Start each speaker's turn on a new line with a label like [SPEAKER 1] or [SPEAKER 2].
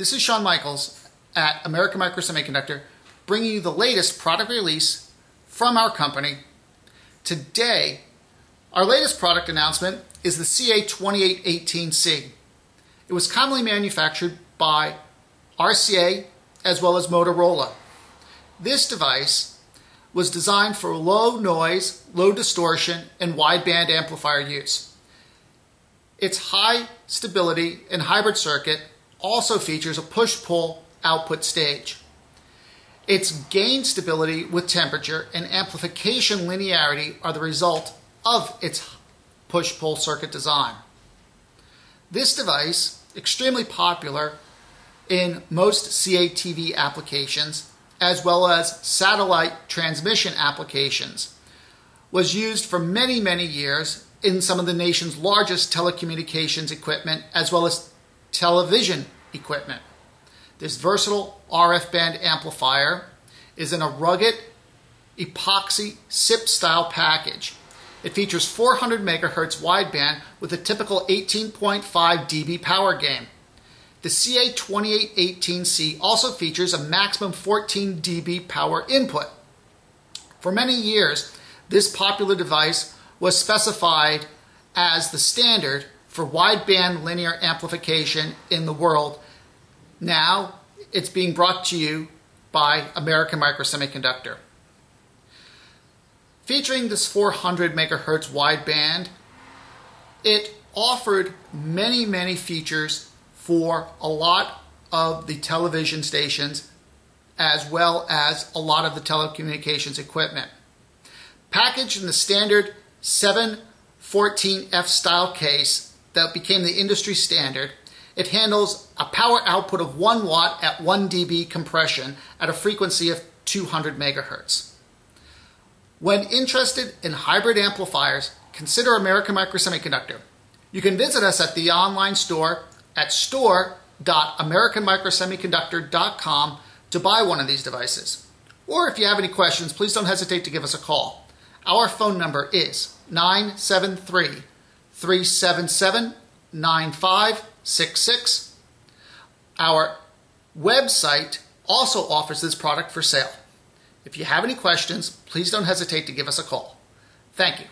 [SPEAKER 1] This is Sean Michaels at American Micro Semiconductor bringing you the latest product release from our company. Today, our latest product announcement is the CA2818C. It was commonly manufactured by RCA as well as Motorola. This device was designed for low noise, low distortion, and wideband amplifier use. Its high stability and hybrid circuit also features a push-pull output stage. Its gain stability with temperature and amplification linearity are the result of its push-pull circuit design. This device, extremely popular in most CATV applications, as well as satellite transmission applications, was used for many, many years in some of the nation's largest telecommunications equipment as well as television equipment. This versatile RF band amplifier is in a rugged epoxy SIP style package. It features 400 MHz wideband with a typical 18.5 dB power gain. The CA2818C also features a maximum 14 dB power input. For many years, this popular device was specified as the standard for wideband linear amplification in the world. Now it's being brought to you by American Micro Semiconductor. Featuring this 400 megahertz wideband, it offered many, many features for a lot of the television stations as well as a lot of the telecommunications equipment. Packaged in the standard 714F style case that became the industry standard. It handles a power output of 1 watt at 1 dB compression at a frequency of 200 megahertz. When interested in hybrid amplifiers, consider American Micro Semiconductor. You can visit us at the online store at store.americanmicrosemiconductor.com to buy one of these devices. Or if you have any questions, please don't hesitate to give us a call. Our phone number is 973 377 9566. Our website also offers this product for sale. If you have any questions, please don't hesitate to give us a call. Thank you.